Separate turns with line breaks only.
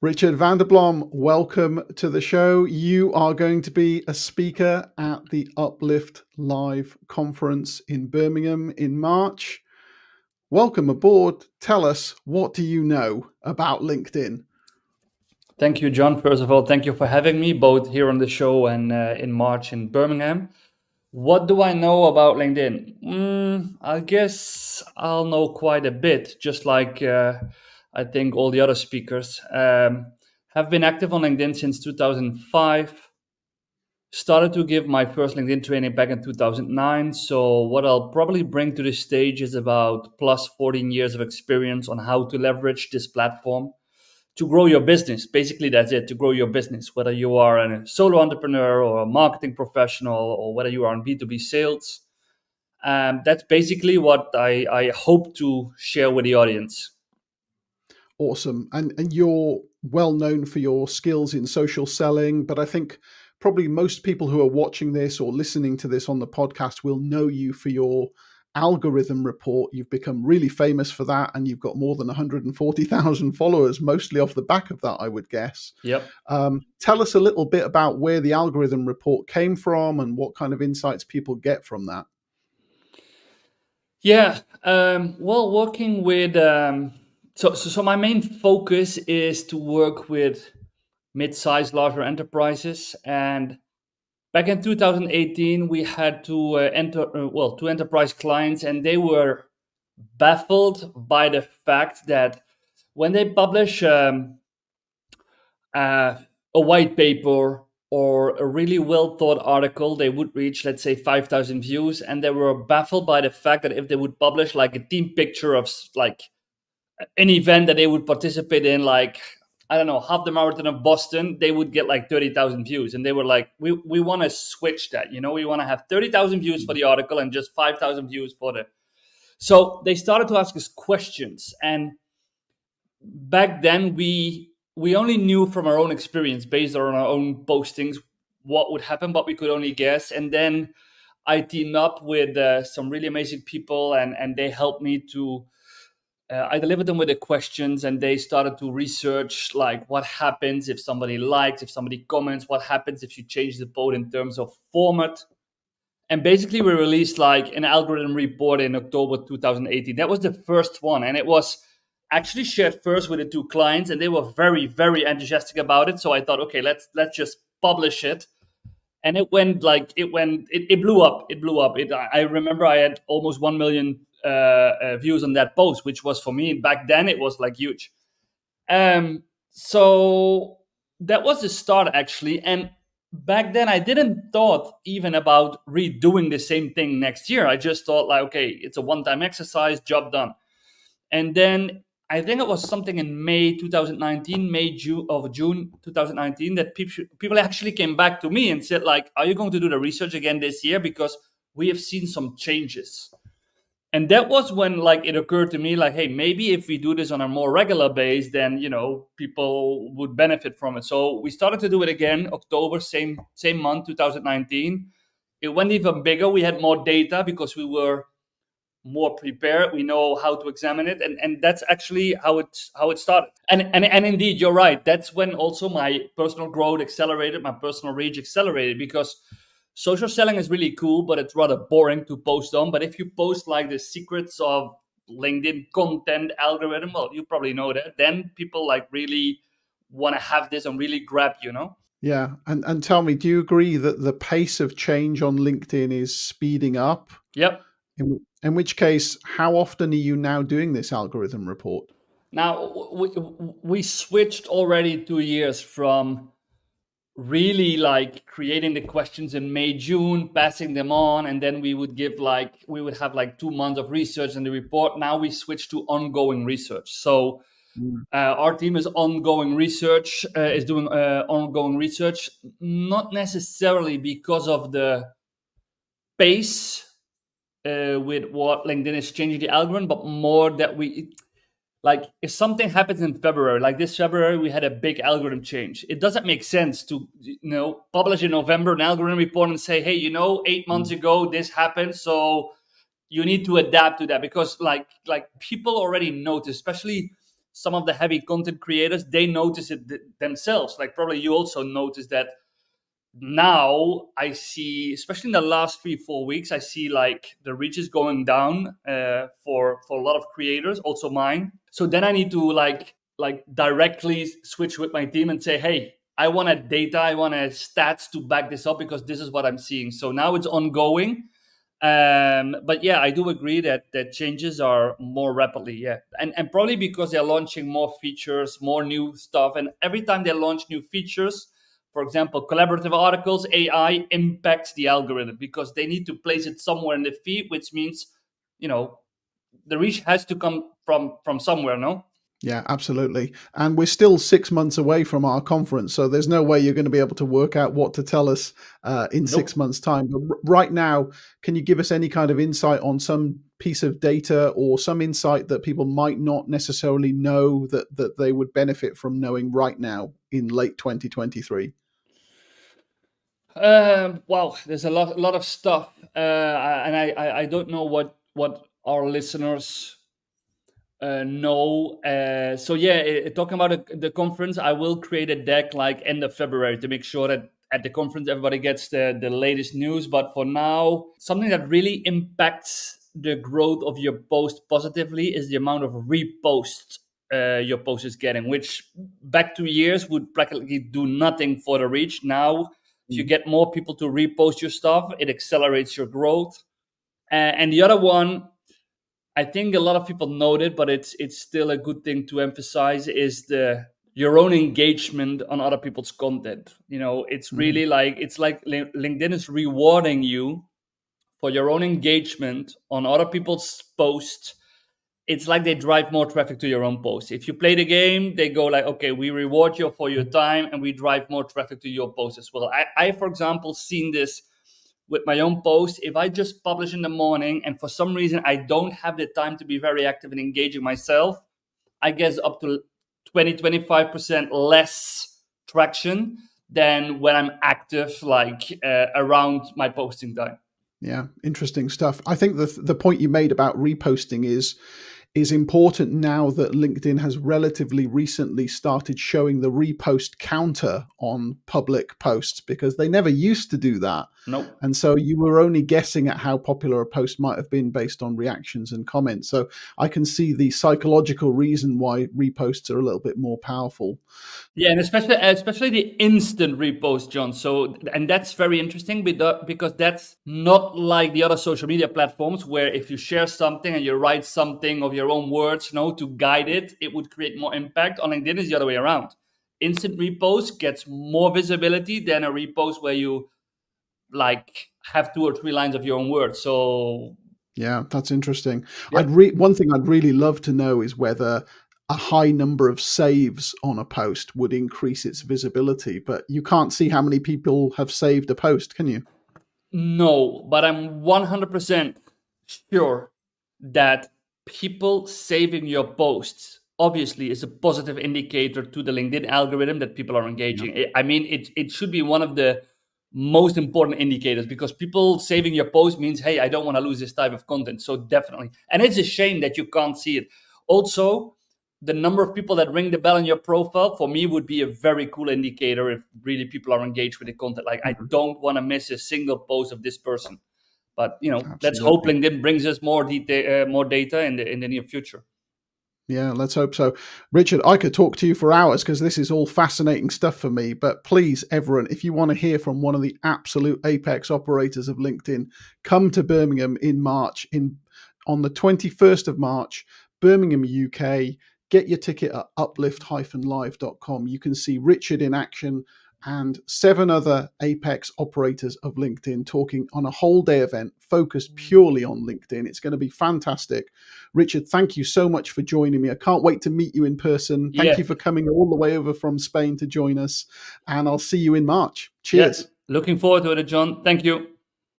Richard van der Blom, welcome to the show. You are going to be a speaker at the Uplift Live conference in Birmingham in March. Welcome aboard. Tell us, what do you know about LinkedIn?
Thank you, John. First of all, thank you for having me both here on the show and uh, in March in Birmingham. What do I know about LinkedIn? Mm, I guess I'll know quite a bit, just like. Uh, I think all the other speakers um, have been active on LinkedIn since 2005. Started to give my first LinkedIn training back in 2009. So, what I'll probably bring to this stage is about plus 14 years of experience on how to leverage this platform to grow your business. Basically, that's it to grow your business, whether you are a solo entrepreneur or a marketing professional or whether you are in B2B sales. Um, that's basically what I, I hope to share with the audience
awesome. And and you're well known for your skills in social selling, but I think probably most people who are watching this or listening to this on the podcast will know you for your algorithm report. You've become really famous for that, and you've got more than 140,000 followers, mostly off the back of that, I would guess.
Yep.
Um, tell us a little bit about where the algorithm report came from and what kind of insights people get from that.
Yeah. Um, well, working with um, so, so, so my main focus is to work with mid-sized, larger enterprises. And back in 2018, we had to uh, enter uh, well two enterprise clients, and they were baffled by the fact that when they publish um, uh, a white paper or a really well thought article, they would reach, let's say, 5,000 views. And they were baffled by the fact that if they would publish like a team picture of like an event that they would participate in, like I don't know, half the marathon of Boston, they would get like 30,000 views. And they were like, we, we want to switch that. You know, we want to have 30,000 views for the article and just 5,000 views for the. So they started to ask us questions. And back then, we we only knew from our own experience, based on our own postings, what would happen, but we could only guess. And then I teamed up with uh, some really amazing people, and, and they helped me to uh, I delivered them with the questions and they started to research like what happens if somebody likes, if somebody comments, what happens if you change the post in terms of format. And basically, we released like an algorithm report in October 2018. That was the first one. And it was actually shared first with the two clients and they were very, very enthusiastic about it. So I thought, okay, let's let's just publish it. And it went like it went it, it blew up. It blew up. It I remember I had almost one million uh, uh, views on that post, which was for me back then it was like huge. Um, so that was the start actually, and back then I didn't thought even about redoing the same thing next year. I just thought like, okay, it's a one-time exercise, job done. And then I think it was something in May 2019, May June of June 2019 that people people actually came back to me and said like, are you going to do the research again this year because we have seen some changes and that was when like it occurred to me like hey maybe if we do this on a more regular base then you know people would benefit from it. So we started to do it again october same same month 2019 it went even bigger. We had more data because we were more prepared. We know how to examine it. And and that's actually how it how it started. And and, and indeed you're right. That's when also my personal growth accelerated my personal reach accelerated because social selling is really cool, but it's rather boring to post on. But if you post like the secrets of LinkedIn content algorithm, well, you probably know that. Then people like really want to have this and really grab, you know?
Yeah. And and tell me, do you agree that the pace of change on LinkedIn is speeding up?
Yep.
In, in which case, how often are you now doing this algorithm report?
Now we we switched already two years from really like creating the questions in May, June, passing them on, and then we would give like we would have like two months of research and the report. Now we switch to ongoing research. So mm. uh, our team is ongoing research, uh, is doing uh, ongoing research, not necessarily because of the pace uh, with what LinkedIn is changing the algorithm, but more that we like if something happens in February, like this February, we had a big algorithm change. It doesn't make sense to you know publish in November an algorithm report and say, hey, you know, eight months mm. ago this happened, so you need to adapt to that because like like people already notice, especially some of the heavy content creators they notice it th- themselves like probably you also notice that now i see especially in the last three four weeks i see like the reach is going down uh, for for a lot of creators also mine so then i need to like like directly switch with my team and say hey i want a data i want a stats to back this up because this is what i'm seeing so now it's ongoing um, but yeah, I do agree that that changes are more rapidly. Yeah, and and probably because they're launching more features, more new stuff, and every time they launch new features, for example, collaborative articles, AI impacts the algorithm because they need to place it somewhere in the feed, which means, you know, the reach has to come from from somewhere. No.
Yeah, absolutely. And we're still six months away from our conference, so there's no way you're going to be able to work out what to tell us uh, in nope. six months' time. But right now, can you give us any kind of insight on some piece of data or some insight that people might not necessarily know that that they would benefit from knowing right now in late 2023?
Um, well, there's a lot, a lot of stuff, uh, and I, I, I don't know what what our listeners uh, no. Uh, so yeah, uh, talking about the, the, conference, I will create a deck like end of February to make sure that at the conference everybody gets the, the latest news. But for now, something that really impacts the growth of your post positively is the amount of reposts uh, your post is getting, which back two years would practically do nothing for the reach. Now, if you mm. get more people to repost your stuff, it accelerates your growth. Uh, and the other one I think a lot of people note it, but it's it's still a good thing to emphasize is the your own engagement on other people's content. You know, it's mm-hmm. really mm. like it's like LinkedIn is rewarding you for your own engagement on other people's posts. It's like they drive more traffic to your own post. If you play the game, they go like, okay, we reward you for your time and we drive more traffic to your post as well. I, I for example, seen this with my own post, if I just publish in the morning and for some reason I don't have the time to be very active and engaging myself, I guess up to 20, 25% less traction than when I'm active, like uh, around my posting time.
Yeah, interesting stuff. I think the the point you made about reposting is is important now that LinkedIn has relatively recently started showing the repost counter on public posts because they never used to do that.
Nope.
And so you were only guessing at how popular a post might have been based on reactions and comments. So I can see the psychological reason why reposts are a little bit more powerful.
Yeah, and especially especially the instant repost, John. So and that's very interesting because that's not like the other social media platforms where if you share something and you write something of your own words, you know, to guide it, it would create more impact. On LinkedIn is the other way around. Instant repost gets more visibility than a repost where you like have two or three lines of your own words. So
yeah, that's interesting. Yeah. I'd re- one thing I'd really love to know is whether a high number of saves on a post would increase its visibility, but you can't see how many people have saved a post, can you?
No, but I'm 100% sure that people saving your posts obviously is a positive indicator to the LinkedIn algorithm that people are engaging. Yeah. I mean, it, it should be one of the most important indicators because people saving your post means, hey, I don't want to lose this type of content. So definitely. And it's a shame that you can't see it. Also, the number of people that ring the bell in your profile for me would be a very cool indicator if really people are engaged with the content. Like mm-hmm. I don't want to miss a single post of this person. But you know, Absolutely. let's hope LinkedIn brings us more data, uh, more data in the in the near future.
Yeah, let's hope so. Richard, I could talk to you for hours because this is all fascinating stuff for me. But please, everyone, if you want to hear from one of the absolute apex operators of LinkedIn, come to Birmingham in March. In on the twenty first of March, Birmingham, UK. Get your ticket at uplift-live.com. You can see Richard in action and seven other Apex operators of LinkedIn talking on a whole day event focused mm. purely on LinkedIn. It's going to be fantastic. Richard, thank you so much for joining me. I can't wait to meet you in person. Thank yeah. you for coming all the way over from Spain to join us. And I'll see you in March. Cheers.
Yeah. Looking forward to it, John. Thank you.